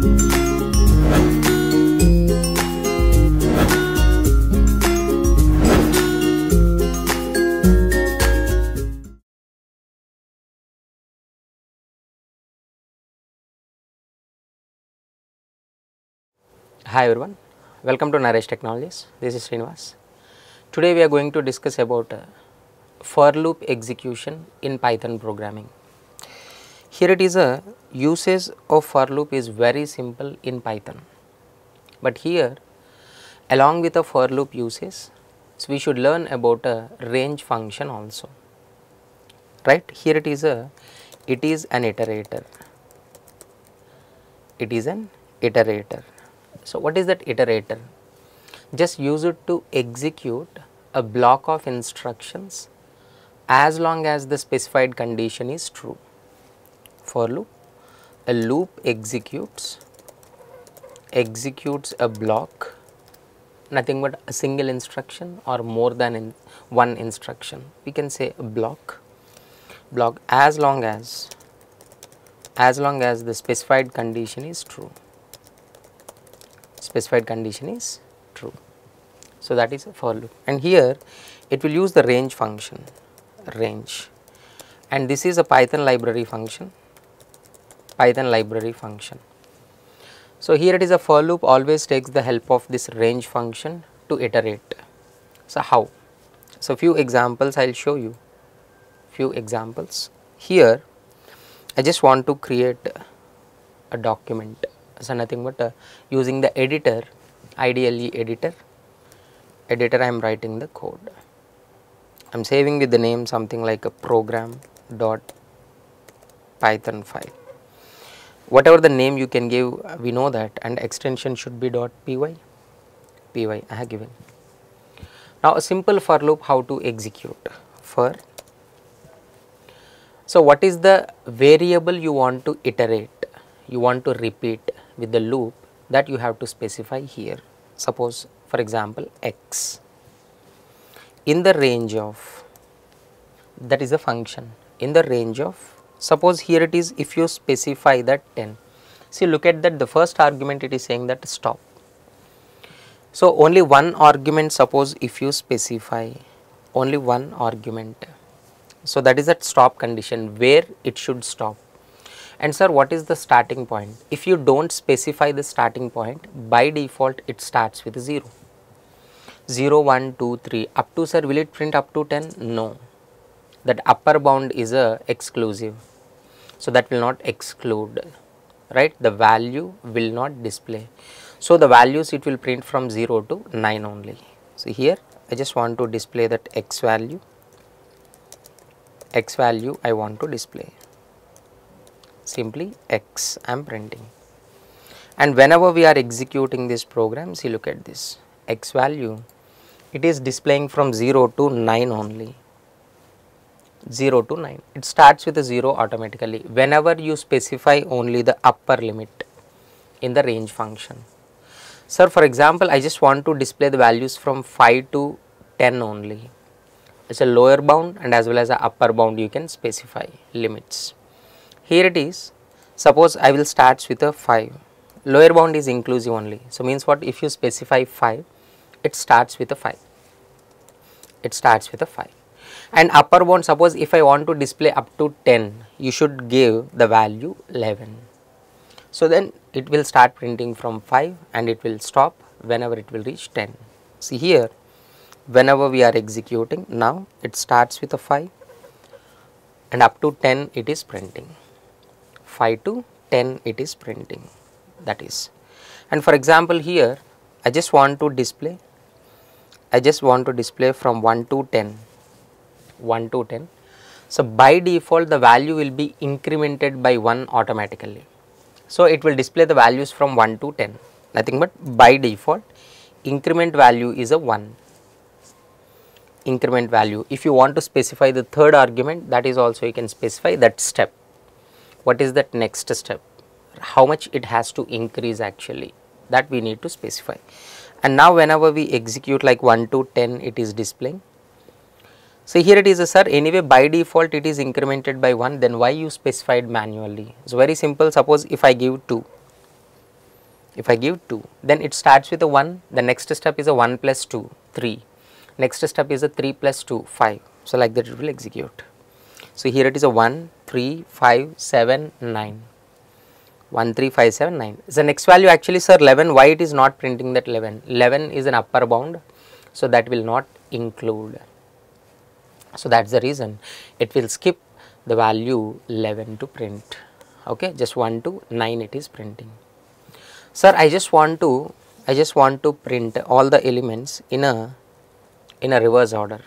Hi everyone, welcome to Naresh Technologies. This is Srinivas. Today we are going to discuss about uh, for loop execution in Python programming. Here it is a usage of for loop is very simple in Python. But here along with a for loop usage, so we should learn about a range function also. Right? Here it is a it is an iterator. It is an iterator. So, what is that iterator? Just use it to execute a block of instructions as long as the specified condition is true. For loop, a loop executes executes a block nothing but a single instruction or more than in one instruction. We can say a block. Block as long as as long as the specified condition is true. Specified condition is true. So, that is a for loop. And here it will use the range function range. And this is a Python library function Python library function. So, here it is a for loop always takes the help of this range function to iterate. So, how? So, few examples I will show you few examples here I just want to create a document so nothing but uh, using the editor IDLE editor editor I am writing the code I am saving with the name something like a program dot python file whatever the name you can give we know that and extension should be dot py. Py I have given. Now a simple for loop how to execute for. So what is the variable you want to iterate you want to repeat with the loop that you have to specify here. Suppose for example x. In the range of that is a function in the range of suppose here it is if you specify that 10 see look at that the first argument it is saying that stop. So, only one argument suppose if you specify only one argument. So, that is that stop condition where it should stop and sir, what is the starting point? If you don't specify the starting point, by default it starts with 0. 0, 1, 2, 3, up to sir, will it print up to 10? No. That upper bound is a exclusive. So, that will not exclude, right? The value will not display. So, the values it will print from 0 to 9 only. So, here I just want to display that x value, x value I want to display simply x I am printing. And whenever we are executing this program, see look at this x value, it is displaying from 0 to 9 only. 0 to 9. It starts with a 0 automatically whenever you specify only the upper limit in the range function. Sir, for example, I just want to display the values from 5 to 10 only. It's a lower bound and as well as a upper bound you can specify limits. Here it is, suppose I will start with a 5, lower bound is inclusive only. So, means what if you specify 5, it starts with a 5, it starts with a 5 and upper bound suppose if I want to display up to 10, you should give the value 11. So, then it will start printing from 5 and it will stop whenever it will reach 10. See here, whenever we are executing now it starts with a 5 and up to 10 it is printing. 5 to 10 it is printing that is and for example here I just want to display I just want to display from 1 to 10 1 to 10 so by default the value will be incremented by 1 automatically. So it will display the values from 1 to 10 nothing but by default increment value is a 1 increment value. If you want to specify the third argument that is also you can specify that step. What is that next step? How much it has to increase actually? That we need to specify. And now whenever we execute like 1 to 10 it is displaying so here it is a sir. Anyway by default it is incremented by 1 then why you specified manually? It's very simple. Suppose if i give 2 if I give 2 then it starts with a 1 the next step is a 1 plus 2 3 next step is a 3 plus 2 5 so like that it will execute. So here it is a 1 3 5 7 9 1 3 5 7 9 the next value actually sir. 11 why it is not printing that 11 11 is an upper bound. So that will not include so that's the reason. It will skip the value 11 to print. Okay just 1 to 9 it is printing. Sir i just want to i just want to print all the elements in a in a reverse order.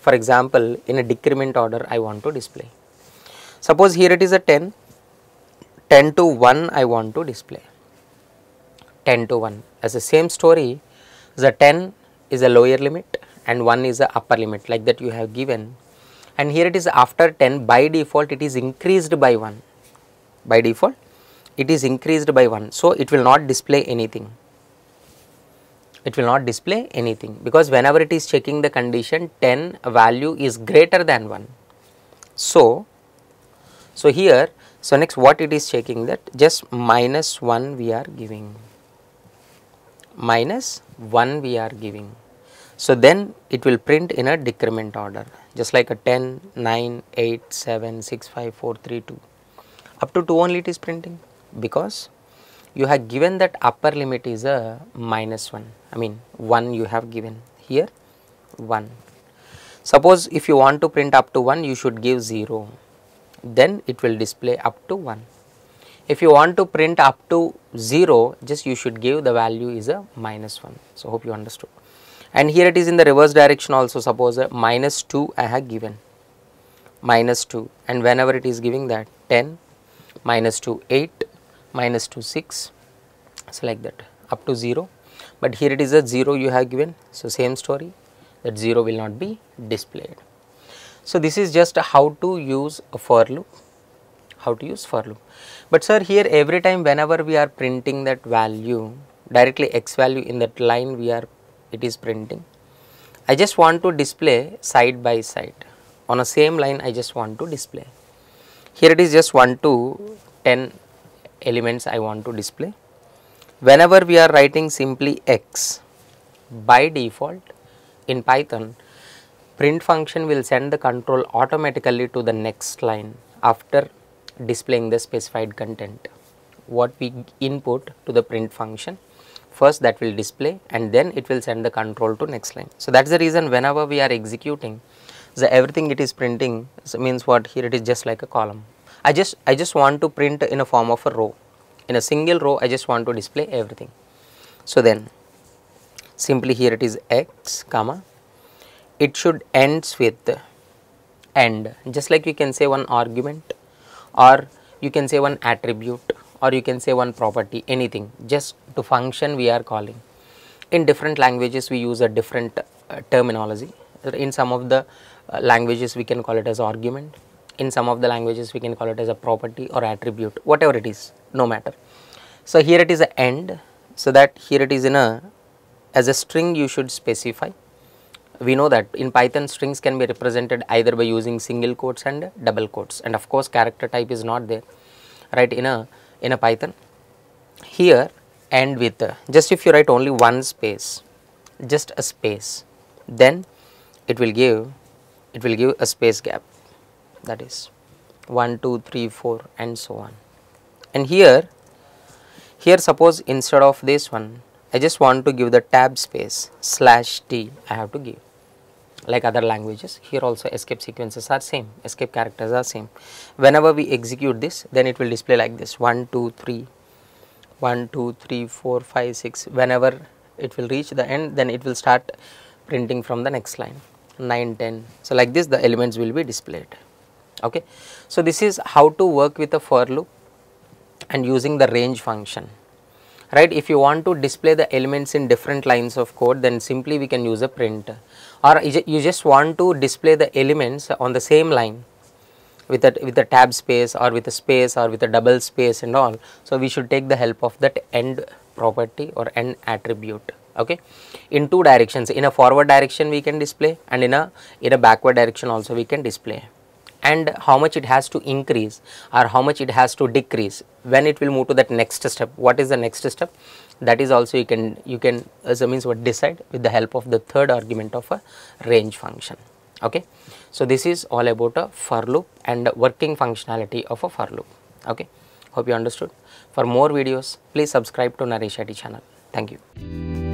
For example in a decrement order i want to display. Suppose here it is a 10 10 to 1 I want to display. 10 to 1 as the same story the 10 is a lower limit and 1 is the upper limit like that you have given. And here it is after 10 by default it is increased by 1 by default it is increased by 1 so it will not display anything. It will not display anything because whenever it is checking the condition 10 value is greater than 1 so so here so next what it is checking that? Just minus 1 we are giving. Minus 1 we are giving. So then it will print in a decrement order just like a 10, 9, 8, 7, 6, 5, 4, 3, 2 up to 2 only it is printing because you have given that upper limit is a minus 1 I mean 1 you have given here 1. Suppose if you want to print up to 1 you should give 0 then it will display up to 1. If you want to print up to 0 just you should give the value is a minus 1. So, hope you understood and here it is in the reverse direction also. Suppose a minus 2 I have given. Minus 2 and whenever it is giving that 10 minus 2 8 minus 2 6 so like that. Up to 0 but here it is a 0 you have given. So same story. That 0 will not be displayed. So, this is just how to use a for loop, how to use for loop. But sir here every time whenever we are printing that value directly x value in that line we are it is printing. I just want to display side by side on a same line I just want to display. Here it is just 1 to 10 elements I want to display. Whenever we are writing simply x by default in Python print function will send the control automatically to the next line after displaying the specified content. What we input to the print function first that will display and then it will send the control to next line. So, that is the reason whenever we are executing the everything it is printing so means what here it is just like a column. I just I just want to print in a form of a row in a single row I just want to display everything. So, then simply here it is x comma it should ends with end just like you can say one argument or you can say one attribute or you can say one property anything just to function we are calling. In different languages we use a different uh, terminology. In some of the uh, languages we can call it as argument. In some of the languages we can call it as a property or attribute whatever it is no matter. So here it is a end so that here it is in a as a string you should specify. We know that in Python strings can be represented either by using single quotes and double quotes. And of course character type is not there right? In a in a Python. Here end with just if you write only one space just a space then it will give it will give a space gap. That is 1 2 3 4 and so on. And here here suppose instead of this one I just want to give the tab space slash t I have to give like other languages here also escape sequences are same escape characters are same. Whenever we execute this then it will display like this. 1 2 3 1 2 3 4 5 6 whenever it will reach the end then it will start printing from the next line. 9 10 so like this the elements will be displayed. Okay? So this is how to work with a for loop and using the range function right? If you want to display the elements in different lines of code then simply we can use a print or you just want to display the elements on the same line with a with a tab space or with a space or with a double space and all. So, we should take the help of that end property or end attribute. Okay? In two directions. In a forward direction we can display and in a in a backward direction also we can display and how much it has to increase or how much it has to decrease. When it will move to that next step what is the next step? That is also you can you can as a means what decide with the help of the third argument of a range function. Okay? So this is all about a for loop and working functionality of a for loop. Okay? Hope you understood. For more videos please subscribe to Naresh IT channel. Thank you